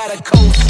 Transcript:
gotta coast.